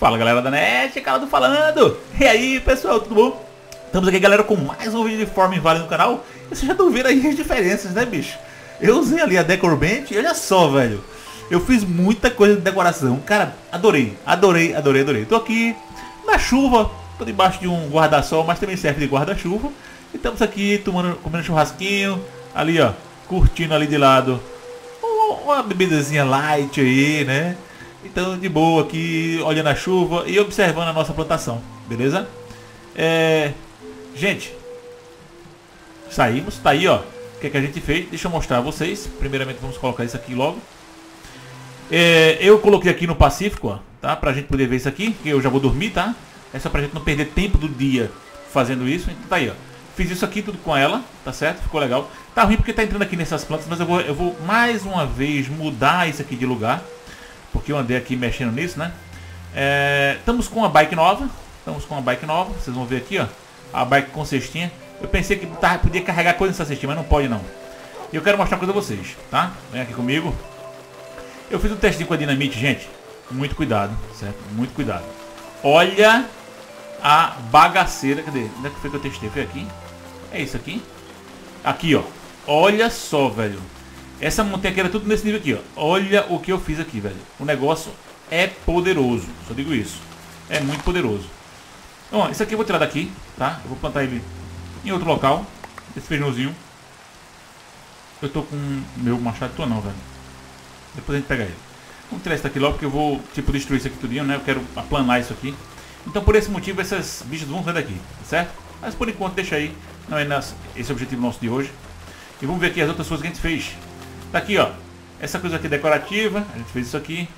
Fala galera da net, Calado falando! E aí pessoal, tudo bom? Estamos aqui galera com mais um vídeo de Forma Invalid no canal E vocês já estão vendo aí as diferenças, né bicho? Eu usei ali a Decor Band e olha só, velho Eu fiz muita coisa de decoração Cara, adorei, adorei, adorei, adorei Tô aqui na chuva, tô debaixo de um guarda-sol, mas também serve de guarda-chuva E estamos aqui tomando, comendo churrasquinho Ali ó, curtindo ali de lado Uma bebidazinha light aí, né? Então, de boa aqui, olhando a chuva e observando a nossa plantação, beleza? É... Gente, saímos, tá aí, ó. O que, é que a gente fez? Deixa eu mostrar a vocês. Primeiramente, vamos colocar isso aqui logo. É, eu coloquei aqui no Pacífico, ó, tá? Pra gente poder ver isso aqui, que eu já vou dormir, tá? É só pra gente não perder tempo do dia fazendo isso. Então tá aí, ó. Fiz isso aqui tudo com ela, tá certo? Ficou legal. Tá ruim porque tá entrando aqui nessas plantas, mas eu vou, eu vou mais uma vez mudar isso aqui de lugar porque eu andei aqui mexendo nisso, né? É, estamos com uma bike nova, estamos com uma bike nova, vocês vão ver aqui, ó, a bike com cestinha. Eu pensei que tá, podia carregar coisa nessa cestinha, mas não pode não. E eu quero mostrar uma coisa a vocês, tá? Vem aqui comigo. Eu fiz um testinho com a dinamite, gente. Muito cuidado, certo? Muito cuidado. Olha a bagaceira. Cadê? Onde é que foi que eu testei? Foi aqui? É isso aqui? Aqui, ó. Olha só, velho. Essa montanha aqui era tudo nesse nível aqui, ó. Olha o que eu fiz aqui, velho. O negócio é poderoso. Só digo isso. É muito poderoso. Bom, isso aqui eu vou tirar daqui, tá? Eu vou plantar ele em outro local. Esse feijãozinho. Eu tô com meu machado, tô não, velho. Depois a gente pega ele. Vamos tirar isso daqui logo, porque eu vou, tipo, destruir isso aqui tudinho, né? Eu quero aplanar isso aqui. Então, por esse motivo, essas bichas vão sair daqui, tá certo? Mas, por enquanto, deixa aí. Não é esse é o objetivo nosso de hoje. E vamos ver aqui as outras coisas que a gente fez. Tá aqui, ó. Essa coisa aqui decorativa. A gente fez isso aqui.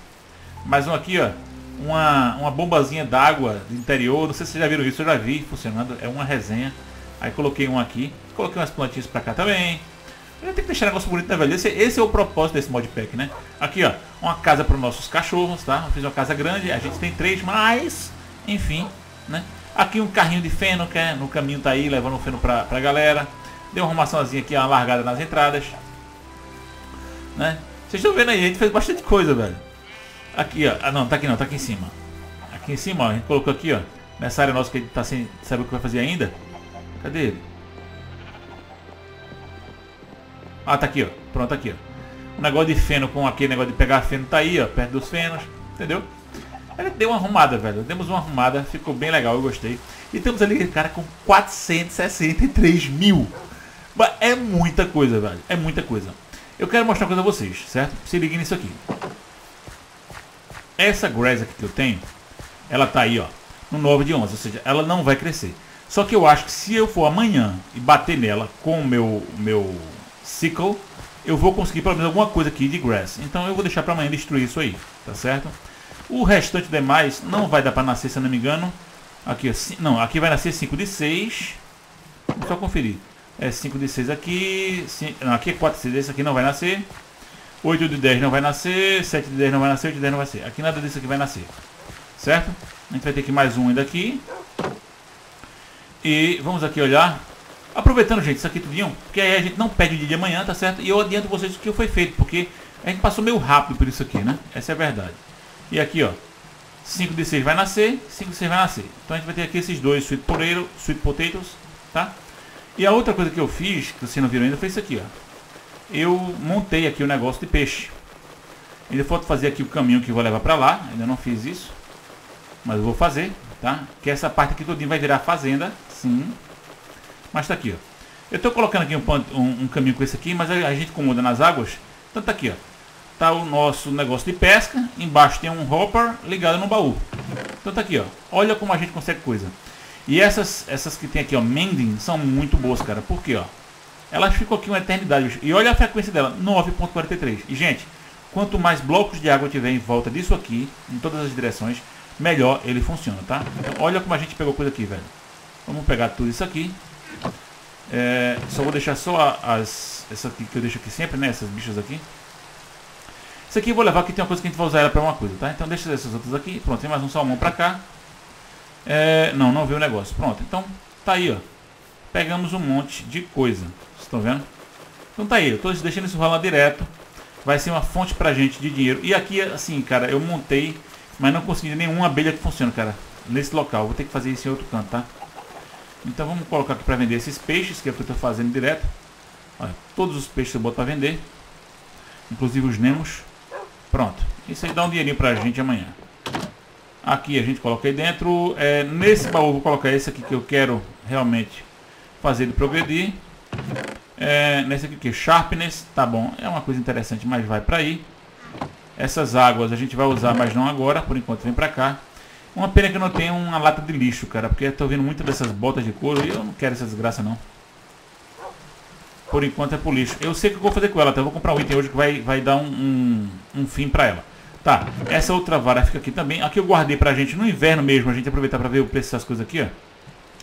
Mais um aqui, ó. Uma, uma bombazinha d'água do interior. Não sei se vocês já viram isso. Eu já vi funcionando. É uma resenha. Aí coloquei um aqui. Coloquei umas plantinhas pra cá também. Tem que deixar negócio bonito, né, velho? Esse, esse, é o propósito desse modpack, né? Aqui, ó. Uma casa para os nossos cachorros, tá? Eu fiz uma casa grande. A gente tem três, mas... Enfim, né? Aqui um carrinho de feno, que é, no caminho tá aí, levando o feno pra, pra galera. Deu uma arrumaçãozinha aqui, uma largada nas entradas né? Vocês estão vendo aí, a gente fez bastante coisa, velho. Aqui, ó. Ah, não, tá aqui não, tá aqui em cima. Aqui em cima, ó, a gente colocou aqui, ó. Nessa área nossa que a gente tá sem saber o que vai fazer ainda. Cadê ele? Ah, tá aqui, ó. Pronto, tá aqui, ó. O negócio de feno com aquele negócio de pegar feno tá aí, ó. Perto dos fenos. Entendeu? Gente deu uma arrumada, velho. Demos uma arrumada. Ficou bem legal, eu gostei. E temos ali, cara, com 463 mil. É muita coisa, velho. É muita coisa. Eu quero mostrar uma coisa a vocês, certo? Se liguem nisso aqui. Essa grass aqui que eu tenho, ela tá aí, ó, no 9 de 11, ou seja, ela não vai crescer. Só que eu acho que se eu for amanhã e bater nela com o meu, meu sickle, eu vou conseguir pelo menos alguma coisa aqui de grass. Então eu vou deixar para amanhã destruir isso aí, tá certo? O restante demais não vai dar para nascer, se eu não me engano. Aqui, não, aqui vai nascer 5 de 6. Vou só conferir. É 5 de 6 aqui. 5, não, aqui é 4 de 6. Esse aqui não vai nascer. 8 de 10 não vai nascer. 7 de 10 não vai nascer. 8 de 10 não vai nascer. Aqui nada disso aqui vai nascer. Certo? A gente vai ter aqui mais um ainda aqui. E vamos aqui olhar. Aproveitando, gente, isso aqui tudinho. Porque aí a gente não pede o dia de amanhã, tá certo? E eu adianto vocês o que foi feito. Porque a gente passou meio rápido por isso aqui, né? Essa é a verdade. E aqui, ó. 5 de 6 vai nascer. 5 de 6 vai nascer. Então a gente vai ter aqui esses dois sweet, potato, sweet potatoes. Tá? E a outra coisa que eu fiz, que você não viram ainda, foi isso aqui, ó. Eu montei aqui o negócio de peixe. Ainda falta fazer aqui o caminho que vou levar para lá. Ainda não fiz isso. Mas eu vou fazer, tá? Que essa parte aqui todinho vai virar fazenda, sim. Mas tá aqui, ó. Eu tô colocando aqui um, um, um caminho com esse aqui, mas a, gente comoda nas águas. Então tá aqui, ó. Tá o nosso negócio de pesca. Embaixo tem um hopper ligado no baú. Então tá aqui, ó. Olha como a gente consegue coisa. E essas, essas que tem aqui, ó, Mending, são muito boas, cara. Por quê, ó? Elas ficam aqui uma eternidade. E olha a frequência dela, 9.43. E, gente, quanto mais blocos de água tiver em volta disso aqui, em todas as direções, melhor ele funciona, tá? Então, olha como a gente pegou coisa aqui, velho. Vamos pegar tudo isso aqui. É, só vou deixar só as... Essa aqui que eu deixo aqui sempre, né? Essas bichas aqui. Isso aqui eu vou levar, que tem uma coisa que a gente vai usar ela pra uma coisa, tá? Então deixa essas outras aqui. Pronto, tem mais um salmão pra cá. É, não, não viu o negócio. Pronto, então tá aí, ó. Pegamos um monte de coisa. Vocês estão vendo? Então tá aí, eu tô deixando isso rolar direto. Vai ser uma fonte pra gente de dinheiro. E aqui, assim, cara, eu montei... Mas não consegui nenhuma abelha que funcione, cara. Nesse local. Vou ter que fazer isso em outro canto, tá? Então vamos colocar aqui para vender esses peixes, que é o que eu estou fazendo direto. Olha, todos os peixes eu boto para vender. Inclusive os nemos. Pronto. Isso aí dá um dinheirinho para a gente amanhã. Aqui a gente coloca aí dentro. É, nesse baú vou colocar esse aqui que eu quero realmente fazer ele progredir. É, nesse aqui que é Sharpness. Tá bom. É uma coisa interessante, mas vai para aí. Essas águas a gente vai usar, mas não agora. Por enquanto vem para cá. Uma pena que eu não tenho uma lata de lixo, cara, porque eu tô vendo muitas dessas botas de couro e eu não quero essa desgraça não. Por enquanto é pro lixo. Eu sei o que eu vou fazer com ela, então eu vou comprar um item hoje que vai, vai dar um, um, um fim pra ela. Tá, essa outra vara fica aqui também. Aqui eu guardei pra gente no inverno mesmo, a gente aproveitar pra ver o preço dessas coisas aqui, ó.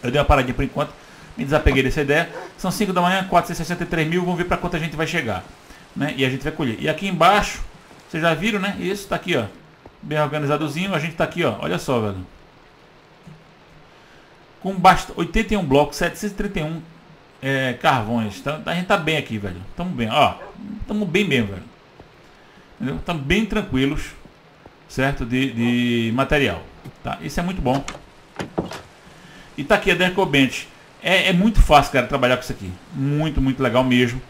Eu dei uma paradinha por enquanto, me desapeguei dessa ideia. São 5 da manhã, 463 mil, vamos ver pra quanto a gente vai chegar. Né? E a gente vai colher. E aqui embaixo, vocês já viram, né? Isso tá aqui, ó bem organizadozinho. A gente tá aqui, ó. Olha só, velho. Com basta 81 blocos, 731 é, carvões. Tá, a gente tá bem aqui, velho. Tamo bem, ó. Tamo bem mesmo, velho. Entendeu? Tamo bem tranquilos, certo? De, de material. Tá? Isso é muito bom. E tá aqui a Dercobent. É, é muito fácil, cara, trabalhar com isso aqui. Muito, muito legal mesmo.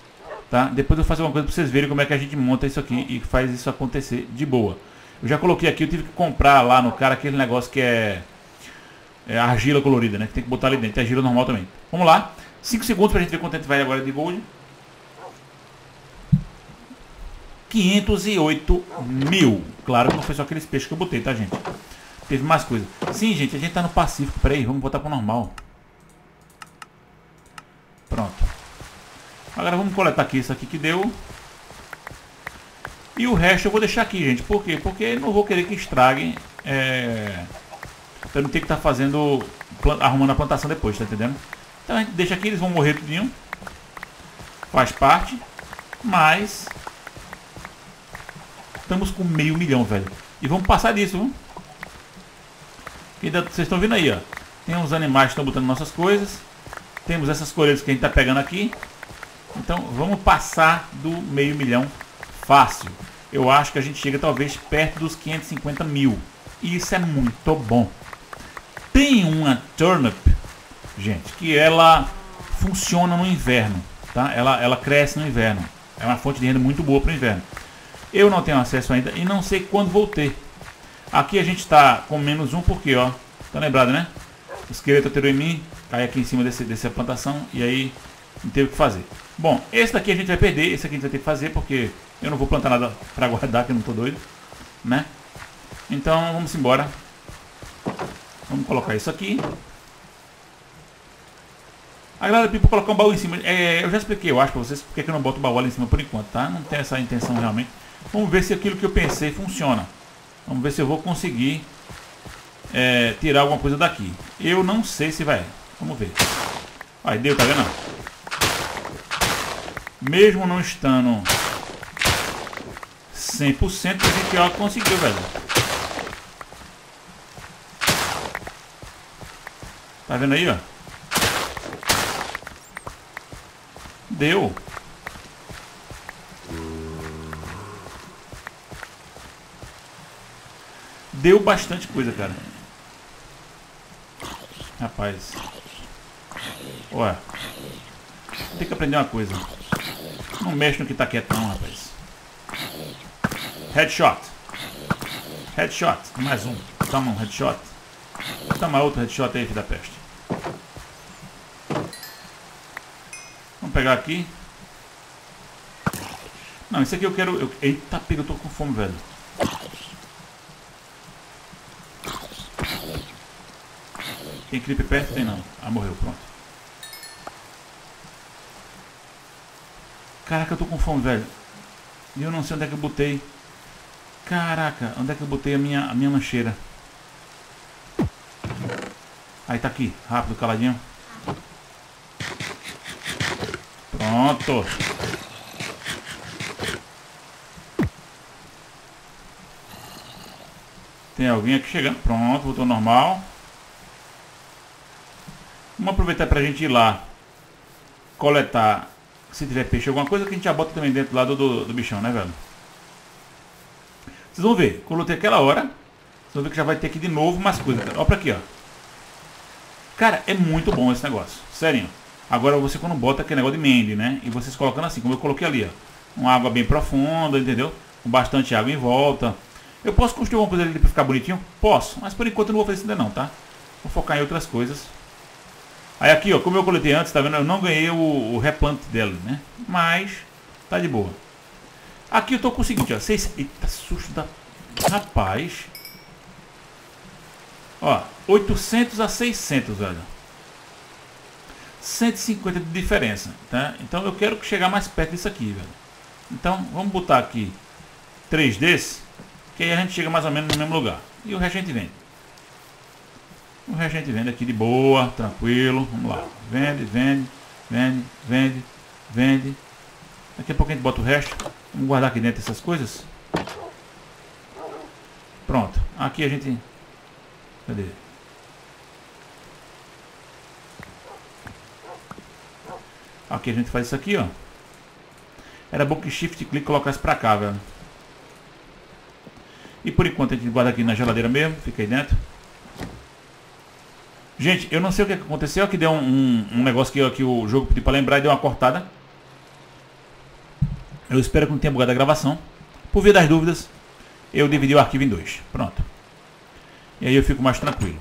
Tá? Depois eu faço uma coisa para vocês verem como é que a gente monta isso aqui e faz isso acontecer de boa. Eu já coloquei aqui, eu tive que comprar lá no cara aquele negócio que é, é argila colorida, né? Que tem que botar ali dentro. Tem argila normal também. Vamos lá. 5 segundos pra gente ver quanto a gente vai agora de gold. 508 mil. Claro que não foi só aqueles peixes que eu botei, tá, gente? Teve mais coisa. Sim, gente, a gente tá no Pacífico. Peraí, vamos botar pro normal. Pronto. Agora vamos coletar aqui isso aqui que deu. E o resto eu vou deixar aqui, gente. Por quê? Porque não vou querer que estraguem. É... Pra não ter que estar tá fazendo. arrumando a plantação depois, tá entendendo? Então a gente deixa aqui, eles vão morrer tudinho. Faz parte. Mas. Estamos com meio milhão, velho. E vamos passar disso, viu? Vocês estão vendo aí, ó. Tem uns animais que estão botando nossas coisas. Temos essas colheitas que a gente está pegando aqui. Então vamos passar do meio milhão fácil eu acho que a gente chega talvez perto dos 550 mil. E isso é muito bom. Tem uma turnip, gente, que ela funciona no inverno. Tá? Ela, ela cresce no inverno. É uma fonte de renda muito boa para o inverno. Eu não tenho acesso ainda e não sei quando vou ter. Aqui a gente está com menos um porque, ó, tá lembrado, né? O esqueleto atirou em mim, cai aqui em cima desse, dessa plantação e aí não teve o que fazer. Bom, esse daqui a gente vai perder, esse aqui a gente vai ter que fazer porque eu não vou plantar nada para guardar, que eu não tô doido, né? Então vamos embora. Vamos colocar isso aqui. A galera pediu colocar um baú em cima. É, eu já expliquei, eu acho para vocês, porque eu não boto o baú ali em cima por enquanto, tá? Não tem essa intenção realmente. Vamos ver se aquilo que eu pensei funciona. Vamos ver se eu vou conseguir é, tirar alguma coisa daqui. Eu não sei se vai. Vamos ver. Aí deu, tá vendo? Mesmo não estando 100% a gente ó, conseguiu, velho. Tá vendo aí, ó? Deu. Deu bastante coisa, cara. Rapaz. Ué. Tem que aprender uma coisa. Não mexe no que tá quieto não, rapaz. Headshot. Headshot. Mais um. Toma um headshot. Toma outro headshot aí, filho da peste. Vamos pegar aqui. Não, isso aqui eu quero... Eu... Eita, pega, eu tô com fome, velho. Tem creep perto? Tem não. Ah, morreu, pronto. Caraca, eu tô com fome, velho. E eu não sei onde é que eu botei. Caraca, onde é que eu botei a minha, a minha lancheira? Aí tá aqui, rápido, caladinho. Pronto. Tem alguém aqui chegando. Pronto, voltou normal. Vamos aproveitar pra gente ir lá coletar, se tiver peixe, alguma coisa que a gente já bota também dentro lá do, do, do bichão, né, velho? Vocês vão ver, coloquei aquela hora, Vocês vão ver que já vai ter aqui de novo mais coisa, cara. Olha pra aqui, ó. Cara, é muito bom esse negócio. Sério. Agora você quando bota aquele negócio de mende, né? E vocês colocando assim, como eu coloquei ali, ó. Uma água bem profunda, entendeu? Com bastante água em volta. Eu posso construir uma coisa ali pra ficar bonitinho? Posso, mas por enquanto eu não vou fazer isso ainda não, tá? Vou focar em outras coisas. Aí aqui, ó, como eu coletei antes, tá vendo? Eu não ganhei o, o replante dela, né? Mas tá de boa. Aqui eu tô com o seguinte, ó. Seis... Eita, susto da... Rapaz. Ó, 800 a 600, velho. 150 de diferença, tá? Então eu quero chegar mais perto disso aqui, velho. Então, vamos botar aqui 3 desses, que aí a gente chega mais ou menos no mesmo lugar. E o resto a gente vende. O resto a gente vende aqui de boa, tranquilo. Vamos lá. Vende, vende, vende, vende, vende. Daqui a pouco a gente bota o resto. Vamos guardar aqui dentro essas coisas. Pronto. Aqui a gente... Cadê? Aqui a gente faz isso aqui, ó. Era bom que shift clique colocasse pra cá, velho. E por enquanto a gente guarda aqui na geladeira mesmo. Fica aí dentro. Gente, eu não sei o que aconteceu, que deu um, um, um negócio que, que o jogo pediu pra lembrar e deu uma cortada. Eu espero que não tenha bugado a gravação. Por via das dúvidas, eu dividi o arquivo em dois. Pronto. E aí eu fico mais tranquilo.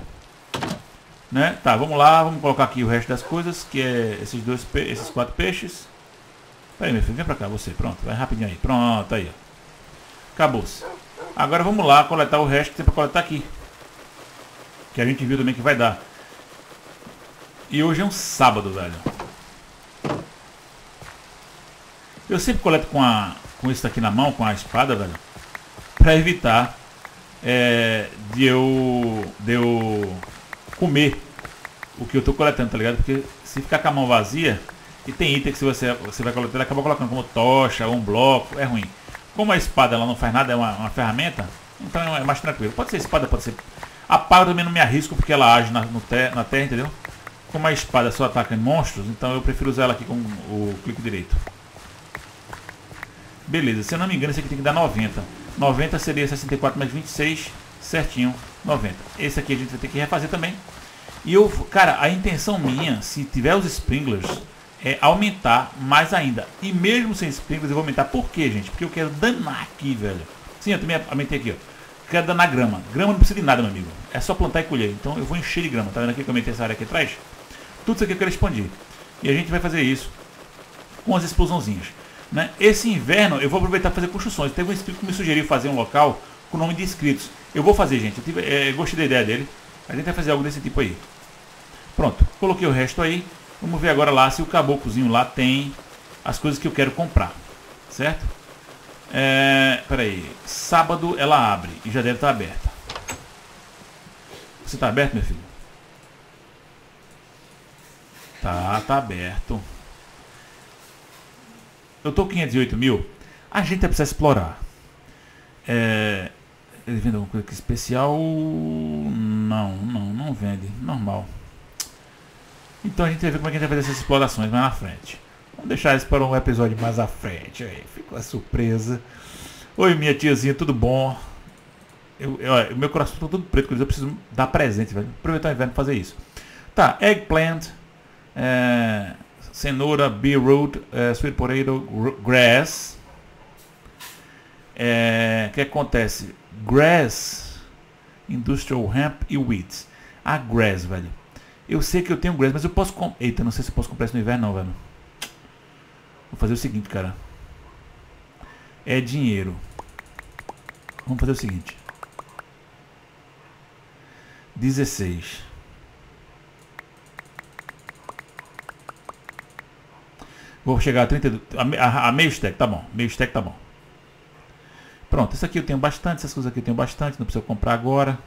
Né? Tá, vamos lá, vamos colocar aqui o resto das coisas, que é esses dois, esses quatro peixes. Pera aí, meu filho, vem pra cá, você. Pronto, vai rapidinho aí. Pronto, aí, ó. Acabou-se. Agora vamos lá coletar o resto que tem pra coletar aqui. Que a gente viu também que vai dar. E hoje é um sábado, velho. Eu sempre coleto com, a, com isso aqui na mão, com a espada, velho. Pra evitar é, de, eu, de eu comer o que eu tô coletando, tá ligado? Porque se ficar com a mão vazia, e tem item que se você, você vai coletar, ele acaba colocando como tocha, ou um bloco, é ruim. Como a espada ela não faz nada, é uma, uma ferramenta, então é mais tranquilo. Pode ser espada, pode ser... A pá também não me arrisco porque ela age na, no ter, na terra, entendeu? Como a espada só ataca em monstros, então eu prefiro usar ela aqui com o clique direito. Beleza, se eu não me engano, esse aqui tem que dar 90. 90 seria 64 mais 26, certinho, 90. Esse aqui a gente vai ter que refazer também. E eu, cara, a intenção minha, se tiver os sprinklers, é aumentar mais ainda. E mesmo sem sprinklers eu vou aumentar. Por quê, gente? Porque eu quero danar aqui, velho. Sim, eu também aumentei aqui, ó. Quero danar grama. Grama não precisa de nada, meu amigo. É só plantar e colher. Então eu vou encher de grama. Tá vendo aqui que eu aumentei essa área aqui atrás? Tudo isso aqui eu quero expandir. E a gente vai fazer isso com as explosãozinhas. Né? Esse inverno eu vou aproveitar para fazer construções. Teve um inscrito que me sugeriu fazer um local com o nome de inscritos. Eu vou fazer, gente. Eu tive, é, gostei da ideia dele. A gente vai fazer algo desse tipo aí. Pronto. Coloquei o resto aí. Vamos ver agora lá se o caboclozinho lá tem as coisas que eu quero comprar. Certo? É, peraí. Sábado ela abre e já deve estar aberta. Você está aberto, meu filho? Tá, tá aberto. Eu tô 508 mil. A gente vai precisar explorar. É, ele vende alguma coisa aqui especial? Não, não, não vende. Normal. Então a gente vai ver como é que a gente vai fazer essas explorações mais na frente. Vamos deixar isso para um episódio mais à frente. Aí, ficou a surpresa. Oi, minha tiazinha, tudo bom? Eu, eu, meu coração está todo preto, eu preciso dar presente, velho. Aproveitar o inverno para fazer isso. Tá, eggplant, é, cenoura, beetroot, é, sweet potato, grass. É, o que acontece? Grass, industrial hemp e wheat. A grass, velho. Eu sei que eu tenho grass, mas eu posso... Com... Eita, não sei se eu posso comprar isso no inverno não, velho. Vou fazer o seguinte, cara. É dinheiro. Vamos fazer o seguinte. 16. Vou chegar a 32. A, a, a meio stack, tá bom. Meio stack tá bom. Pronto, isso aqui eu tenho bastante, essas coisas aqui eu tenho bastante, não preciso comprar agora.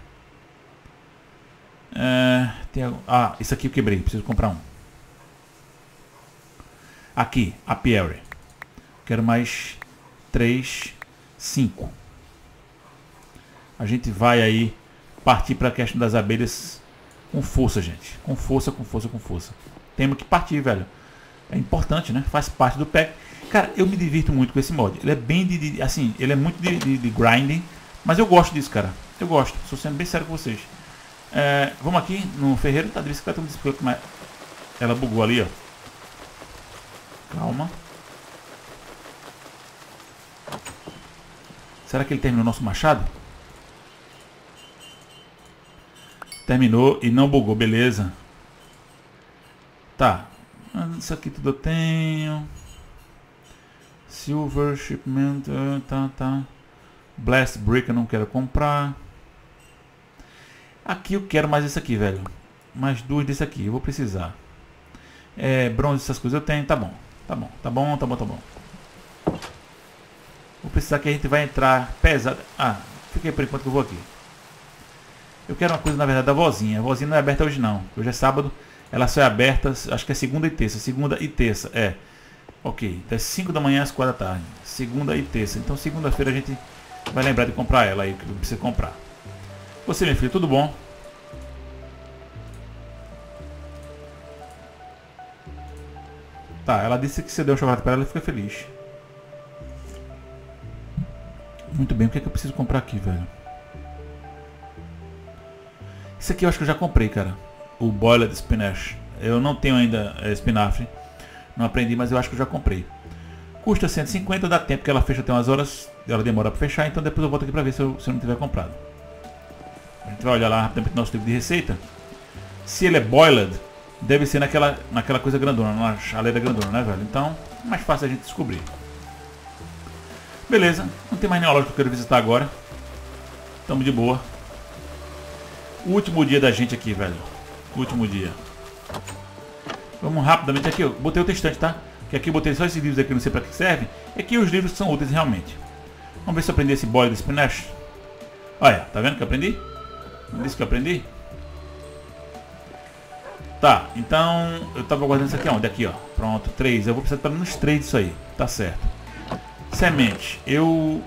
É, tem, ah, isso aqui eu quebrei, preciso comprar um. Aqui, a Pierre. Quero mais 3, 5. A gente vai aí partir para a questão das abelhas com força, gente. Com força, com força, com força. Temos que partir, velho. É importante, né? Faz parte do pack. Cara, eu me divirto muito com esse mod. Ele é bem de, de assim, ele é muito de, de, de, grinding, mas eu gosto disso, cara. Eu gosto, estou sendo bem sério com vocês. É, vamos aqui no ferreiro, tá de bicicleta, mas ela bugou ali, ó. Calma. Será que ele terminou o nosso machado? Terminou e não bugou, beleza. Tá. Isso aqui tudo eu tenho. Silver Shipment, tá, tá. Blast Brick eu não quero comprar. Aqui eu quero mais esse aqui, velho. Mais duas desse aqui, eu vou precisar. É, bronze, essas coisas eu tenho, tá bom. Tá bom, tá bom, tá bom, tá bom. Vou precisar que a gente vai entrar pesado. Ah, fiquei por enquanto que eu vou aqui. Eu quero uma coisa, na verdade, da vozinha. A vozinha não é aberta hoje não. Hoje é sábado. Ela só é aberta, acho que é segunda e terça. Segunda e terça, é. Ok, das 5 da manhã às 4 da tarde. Segunda e terça. Então segunda-feira a gente vai lembrar de comprar ela aí, que precisa comprar. Você, meu filho, tudo bom? Tá, ela disse que você deu um chocolate para ela e fica feliz. Muito bem, o que é que eu preciso comprar aqui, velho? Isso aqui eu acho que eu já comprei, cara. O Boiled Spinach. Eu não tenho ainda é, espinafre. Não aprendi, mas eu acho que eu já comprei. Custa 150, dá tempo que ela fecha até umas horas. Ela demora para fechar, então depois eu volto aqui para ver se eu, se eu não tiver comprado. A gente vai olhar lá rapidamente nosso livro de receita. Se ele é boiled, deve ser naquela, naquela coisa grandona, numa chaleira grandona, né, velho? Então, mais fácil a gente descobrir. Beleza, não tem mais nenhuma loja que eu quero visitar agora. Tamo de boa. O último dia da gente aqui, velho. Último dia. Vamos rapidamente aqui, eu botei o textante, tá? Que aqui eu botei só esses livros aqui, não sei para que serve. É que os livros são úteis realmente. Vamos ver se eu aprendi esse boy do spinach. Olha, tá vendo que eu aprendi? Não disse que eu aprendi? Tá, então eu tava guardando isso aqui onde? Aqui, ó. Pronto, três. Eu vou precisar de pelo menos três disso aí. Tá certo. Semente. Eu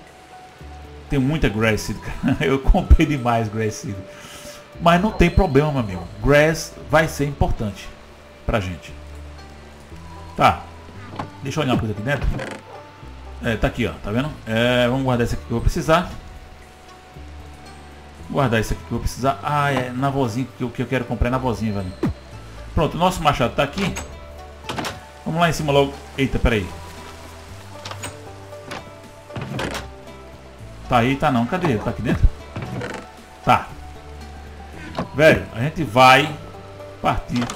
tenho muita grass seed, cara. Eu comprei demais grass seed. Mas não tem problema, meu amigo. Grass vai ser importante pra gente. Tá. Deixa eu olhar uma coisa aqui dentro. É, tá aqui, ó. Tá vendo? É, vamos guardar esse aqui que eu vou precisar. Guardar esse aqui que eu vou precisar. Ah, é na vozinha que eu, que eu quero comprar é na vozinha, velho. Pronto, nosso machado tá aqui. Vamos lá em cima logo. Eita, peraí. Tá aí, tá não. Cadê? Tá aqui dentro? Tá. Velho, a gente vai partir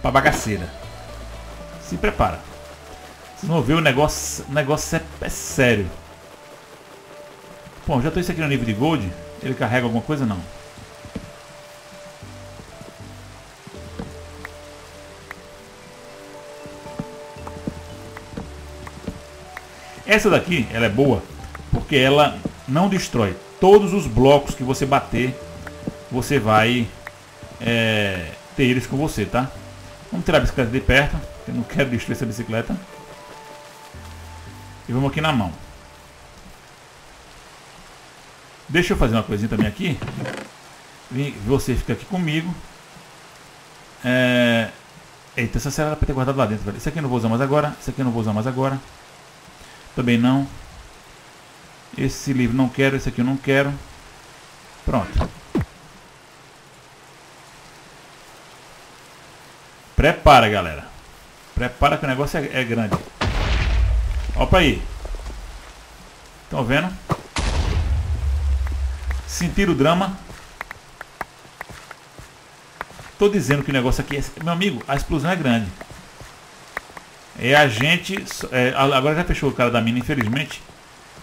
pra bagaceira. Se prepara. Vocês vão ver o negócio. O negócio é, é sério. Bom, já tô isso aqui no nível de gold. Ele carrega alguma coisa? Não. Essa daqui, ela é boa porque ela não destrói. Todos os blocos que você bater, você vai é, ter eles com você, tá? Vamos tirar a bicicleta de perto, eu não quero destruir essa bicicleta. E vamos aqui na mão. Deixa eu fazer uma coisinha também aqui. Você fica aqui comigo. É... Eita, essa era para ter guardado lá dentro, velho. Isso aqui eu não vou usar mais agora. Isso aqui eu não vou usar mais agora. Também não. Esse livro não quero, esse aqui eu não quero. Pronto. Prepara, galera. Prepara que o negócio é, é grande. Opa aí. Estão vendo? Sentir o drama. Tô dizendo que o negócio aqui é... Meu amigo, a explosão é grande. É a gente... É, agora já fechou o cara da mina, infelizmente.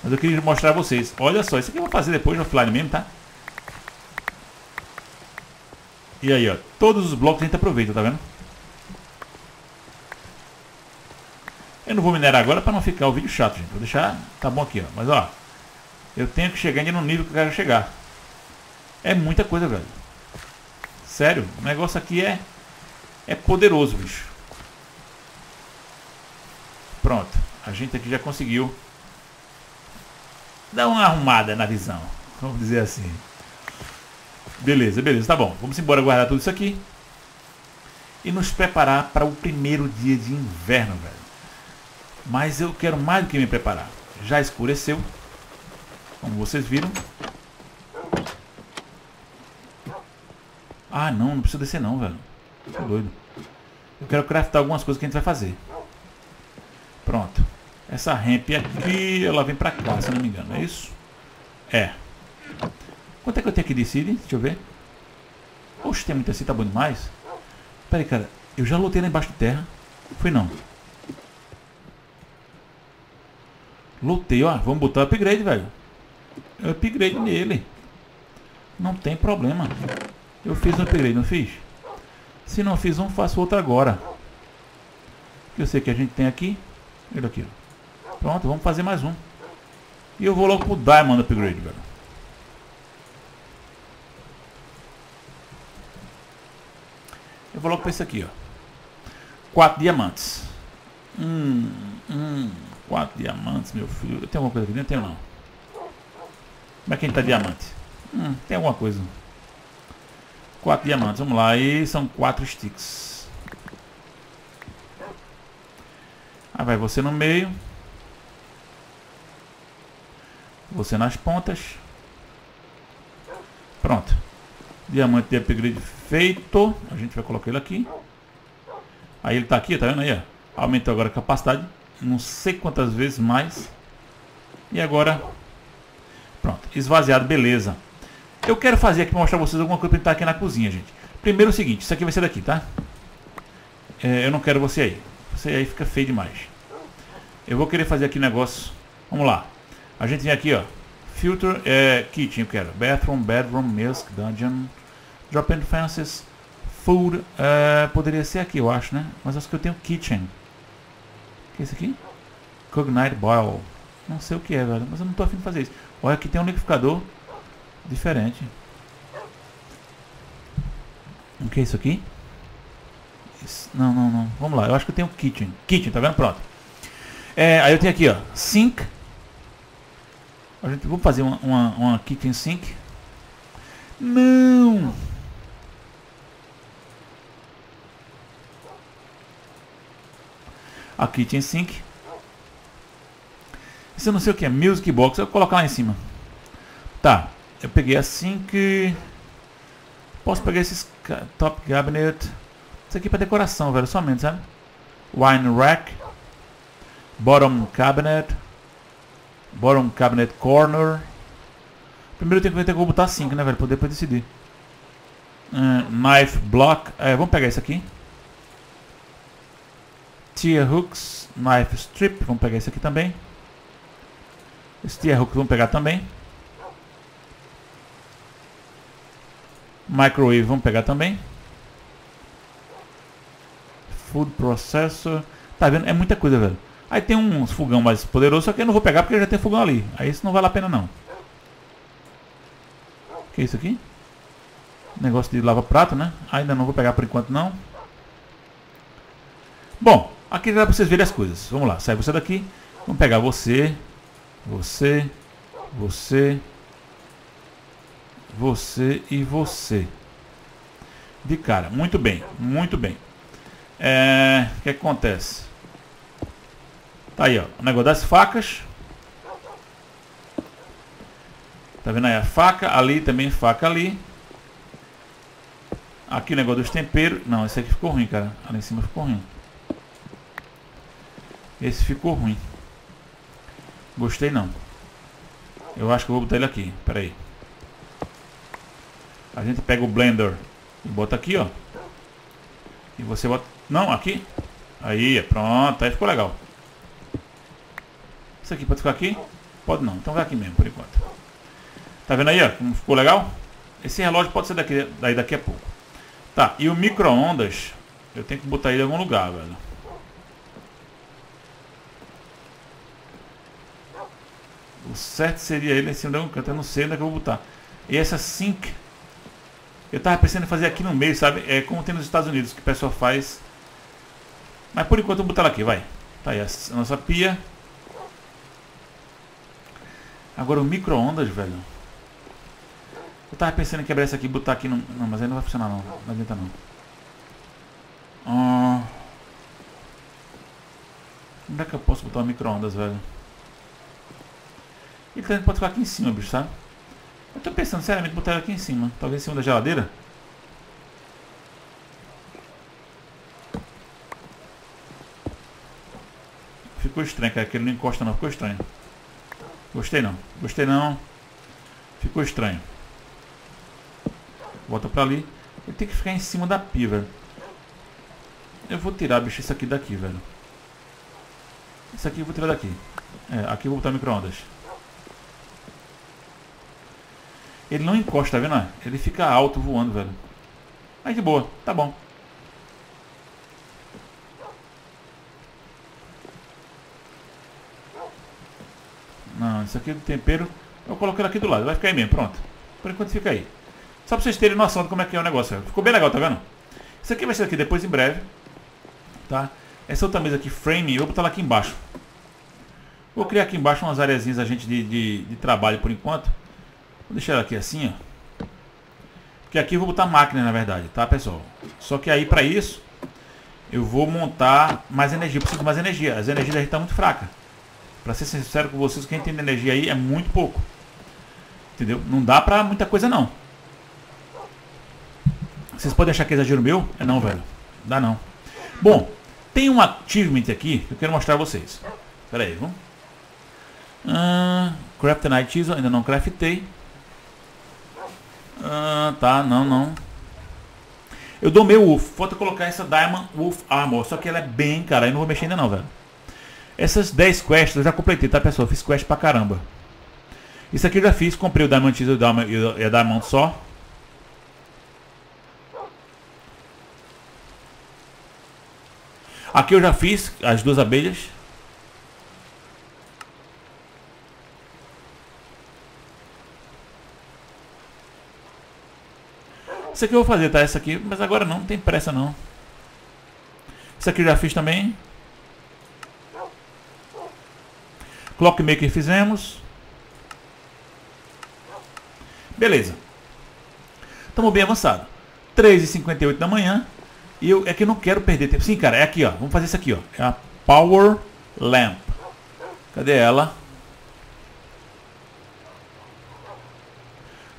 Mas eu queria mostrar a vocês. Olha só, isso aqui eu vou fazer depois no offline mesmo, tá? E aí, ó. Todos os blocos a gente aproveita, tá vendo? Não vou minerar agora para não ficar o vídeo chato, gente. Vou deixar, tá bom aqui, ó. Mas, ó. Eu tenho que chegar ainda no nível que eu quero chegar. É muita coisa, velho. Sério, o negócio aqui é... É poderoso, bicho. Pronto. A gente aqui já conseguiu dar uma arrumada na visão. Vamos dizer assim. Beleza, beleza, tá bom. Vamos embora guardar tudo isso aqui. E nos preparar para o primeiro dia de inverno, velho. Mas eu quero mais do que me preparar. Já escureceu. Como vocês viram. Ah, não, não precisa descer não, velho. Tô doido. Eu quero craftar algumas coisas que a gente vai fazer. Pronto. Essa ramp aqui, ela vem pra cá, se não me engano. É isso? É. Quanto é que eu tenho aqui de seed? Deixa eu ver. Oxe, tem muito assim, tá bom demais. Pera aí, cara. Eu já lutei lá embaixo de terra. Foi não. Lutei, ó. Vamos botar upgrade, velho. Upgrade nele. Não tem problema. Eu fiz um upgrade, não fiz? Se não fiz um, faço outro agora. Eu sei que a gente tem aqui. Ele aqui. Pronto, vamos fazer mais um. E eu vou logo pro Diamond Upgrade, velho. Eu vou logo para esse aqui, ó. Quatro diamantes. Hum, hum, quatro diamantes, meu filho. Tem alguma coisa aqui dentro? Tem não. Como é que gente tá diamante? Hum, tem alguma coisa. Quatro diamantes, vamos lá. E são quatro sticks. Aí vai você no meio. Você nas pontas. Pronto. Diamante de upgrade feito. A gente vai colocar ele aqui. Aí ele está aqui, tá vendo aí? Aumentou agora a capacidade. Não sei quantas vezes mais. E agora... Pronto. Esvaziado, beleza. Eu quero fazer aqui para mostrar vocês alguma coisa para estar aqui na cozinha, gente. Primeiro o seguinte, isso aqui vai ser daqui, tá? É, eu não quero você aí. Você aí fica feio demais. Eu vou querer fazer aqui negócio. Vamos lá. A gente tem aqui, ó. Filter, é, kitchen, eu quero. Bathroom, bedroom, milk, dungeon, drop-in fences, food. É, poderia ser aqui, eu acho, né? Mas acho que eu tenho kitchen. Que é isso aqui? Cognite boil. Não sei o que é, velho. Mas eu não tô afim de fazer isso. Olha, aqui tem um liquidificador diferente. O que é isso aqui? Isso, não, não, não. Vamos lá. Eu acho que eu tenho kitchen. Kitchen, tá vendo? Pronto. É, aí eu tenho aqui, ó. Sink. A gente, vou fazer uma, uma, uma kitchen sink. Não! A kitchen sink. Isso eu não sei o que é. Music box. Eu vou colocar lá em cima. Tá. Eu peguei a sink. Posso pegar esses top cabinet. Isso aqui é para decoração, velho. Somente, sabe? Wine rack. Bottom cabinet. Bottom cabinet corner. Primeiro tem que ver que vou botar 5, né, velho? Pra depois decidir. Uh, knife block. É, vamos pegar esse aqui. Tier hooks. Knife strip. Vamos pegar esse aqui também. Esse tier hooks vamos pegar também. Microwave vamos pegar também. Food processor. Tá vendo? É muita coisa, velho. Aí tem uns fogão mais poderoso, só que eu não vou pegar porque já tem fogão ali. Aí isso não vale a pena não. O que é isso aqui? Negócio de lava-prato, né? Ainda não vou pegar por enquanto não. Bom, aqui dá pra vocês verem as coisas. Vamos lá, sai você daqui. Vamos pegar você, você, você, você e você. De cara. Muito bem, muito bem. É, o que acontece? Tá aí, ó. O negócio das facas. Tá vendo aí a faca? Ali também faca ali. Aqui o negócio dos temperos. Não, esse aqui ficou ruim, cara. Ali em cima ficou ruim. Esse ficou ruim. Gostei não. Eu acho que eu vou botar ele aqui. Pera aí. A gente pega o blender e bota aqui, ó. E você bota... Não, aqui. Aí, pronto. Aí ficou legal. Isso aqui pode ficar aqui? Pode não. Então vai aqui mesmo, por enquanto. Tá vendo aí, ó? Como ficou legal? Esse relógio pode ser daqui, daí daqui a pouco. Tá, e o micro-ondas, eu tenho que botar ele em algum lugar, velho. O certo seria ele em cima canto. Eu não sei onde é que eu vou botar. E essa sink, eu tava pensando em fazer aqui no meio, sabe? É como tem nos Estados Unidos, que o pessoal faz. Mas por enquanto eu vou botar ela aqui, vai. Tá aí a nossa pia. Agora o micro-ondas, velho. Eu tava pensando em quebrar essa aqui e botar aqui no... Não, mas aí não vai funcionar não. Não adianta não. Ah... Onde é que eu posso botar o micro-ondas, velho? E também pode ficar aqui em cima, bicho, tá? Eu tô pensando seriamente em botar ela aqui em cima. Talvez em cima da geladeira. Ficou estranho, cara. Que ele não encosta não. Ficou estranho. Gostei não. Gostei não. Ficou estranho. Volta pra ali. Ele tem que ficar em cima da pia, velho. Eu vou tirar, bicho, isso aqui daqui, velho. Isso aqui eu vou tirar daqui. É, aqui eu vou botar micro-ondas. Ele não encosta, tá vendo? Ele fica alto voando, velho. Aí de boa, tá bom. Não, isso aqui é do tempero. Eu coloco ele aqui do lado, vai ficar aí mesmo, pronto. Por enquanto fica aí. Só pra vocês terem noção de como é que é o negócio. Ficou bem legal, tá vendo? Isso aqui vai ser aqui depois em breve. Tá? Essa outra mesa aqui, frame, eu vou botar ela aqui embaixo. Vou criar aqui embaixo umas areazinhas a gente de, de, de, trabalho por enquanto. Vou deixar ela aqui assim, ó. Porque aqui eu vou botar máquina, na verdade, tá, pessoal? Só que aí, para isso, eu vou montar mais energia. Eu preciso de mais energia. As energias da gente tá muito fraca. Para ser sincero com vocês, quem tem energia aí é muito pouco. Entendeu? Não dá pra muita coisa, não. Vocês podem achar que é exagero meu? É não, velho. Dá não. Bom, tem um achievement aqui que eu quero mostrar a vocês. Pera aí, vamos. Uh, Night Chisel, ainda não craftei. Uh, tá, não, não. Eu dou meu Wolf. Falta colocar essa Diamond Wolf Armor. Só que ela é bem cara. Eu não vou mexer ainda não, velho. Essas 10 quests eu já completei, tá, pessoal? Fiz quest pra caramba. Isso aqui eu já fiz. Comprei o Diamond Chisel e a Diamond só. Aqui eu já fiz as duas abelhas. Isso aqui eu vou fazer, tá? Essa aqui, mas agora não, não tem pressa não. Isso aqui eu já fiz também. Clockmaker fizemos. Beleza. Estamos bem avançado. 3h58 da manhã. E eu é que eu não quero perder tempo. Sim, cara, é aqui, ó. Vamos fazer isso aqui, ó. É a Power Lamp. Cadê ela?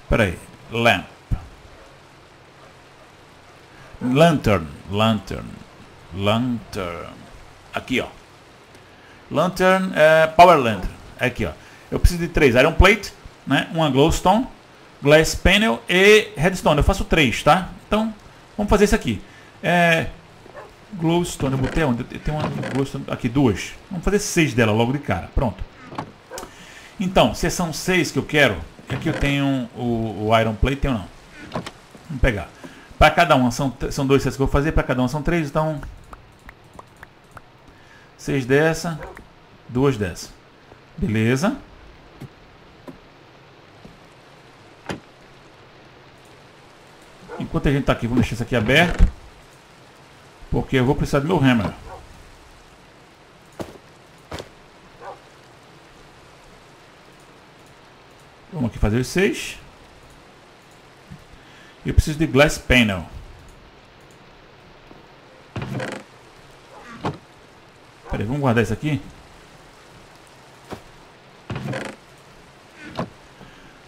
Pera aí. Lamp. Lantern. Lantern. Lantern. Aqui, ó. Lantern é Power Lantern. É aqui, ó. Eu preciso de três. Iron Plate, né? Uma Glowstone, Glass Panel e Redstone. Eu faço três, tá? Então, vamos fazer isso aqui. É, glowstone, eu botei onde? Tem uma glowstone, aqui, duas. Vamos fazer seis dela logo de cara. Pronto. Então, se são seis que eu quero, aqui eu tenho o, o Iron Plate, tenho não. Vamos pegar. Para cada uma, são, são dois sets que eu vou fazer, para cada uma são três, então... Seis dessa, duas dessa. Beleza. Enquanto a gente está aqui, vamos deixar isso aqui aberto. Porque eu vou precisar do meu hammer. Vamos aqui fazer os seis. Eu preciso de glass panel. Peraí, vamos guardar isso aqui.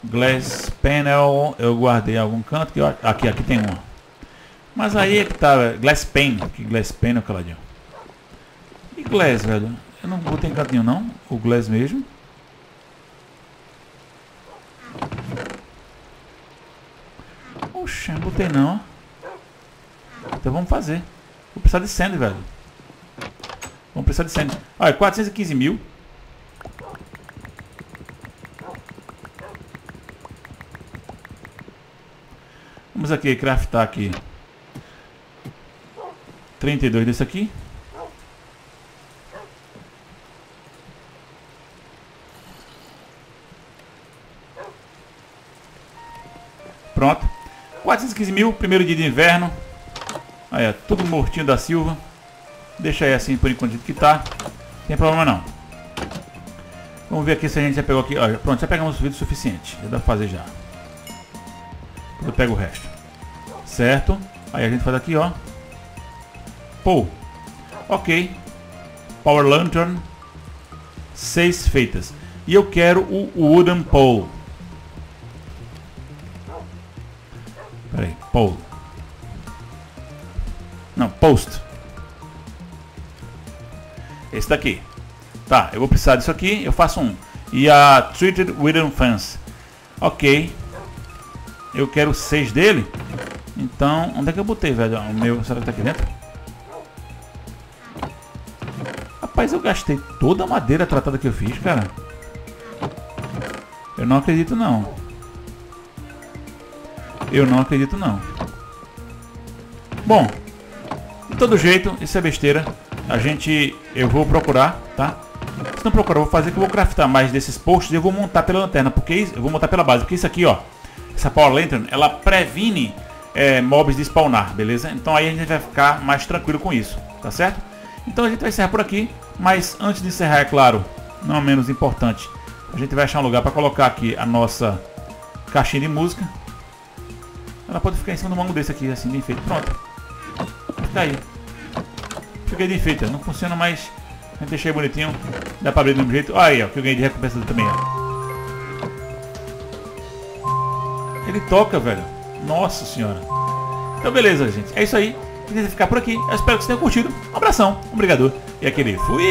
Glass panel, eu guardei algum canto. Que eu, aqui, aqui tem uma. Mas aí é que tá, Glass Pane. Que Glass Pane, é caladinho. E Glass, velho? Eu não botei em cantinho não, o Glass mesmo. Oxe, não botei não. Então vamos fazer. Vou precisar de sand, velho. Vamos precisar de sand. Olha, 415 mil. Vamos aqui craftar aqui 32 desse aqui. Pronto. 415 mil, primeiro dia de inverno. Aí, ó, tudo mortinho da Silva. Deixa aí assim por enquanto que tá. Tem problema não. Vamos ver aqui se a gente já pegou aqui. Ó, pronto, já pegamos o vídeo suficiente. Já dá pra fazer já. Eu pego o resto. Certo? Aí a gente faz aqui, ó. Pole. Ok. Power Lantern. Seis feitas. E eu quero o Wooden Pole. Pole. Não, post. Esse daqui. Tá, eu vou precisar disso aqui. Eu faço um. E a Treated Wooden Fence. Ok. Eu quero seis dele. Então, onde é que eu botei, velho? O meu, será que tá aqui dentro? Rapaz, eu gastei toda a madeira tratada que eu fiz, cara. Eu não acredito, não. Eu não acredito, não. Bom, de todo jeito, isso é besteira. A gente, eu vou procurar, tá? Se não procurar, eu vou fazer que eu vou craftar mais desses postos e eu vou montar pela lanterna, porque eu vou montar pela base, porque isso aqui, ó, essa Power Lantern, ela previne é, mobs de spawnar, beleza? Então aí a gente vai ficar mais tranquilo com isso, tá certo? Então a gente vai encerrar por aqui, mas antes de encerrar, é claro, não menos importante, a gente vai achar um lugar para colocar aqui a nossa caixinha de música. Ela pode ficar em cima do mango desse aqui, assim, de enfeite. Pronto. Fica aí. Fica de enfeite, não funciona mais. Gente deixei bonitinho, dá para abrir do mesmo jeito. Aí, ó, que eu ganhei de recompensa também, ó. Ele toca, velho. Nossa senhora. Então beleza, gente. É isso aí. Tentei ficar por aqui. Eu espero que vocês tenham curtido. Um abração, obrigado. E aquele fui!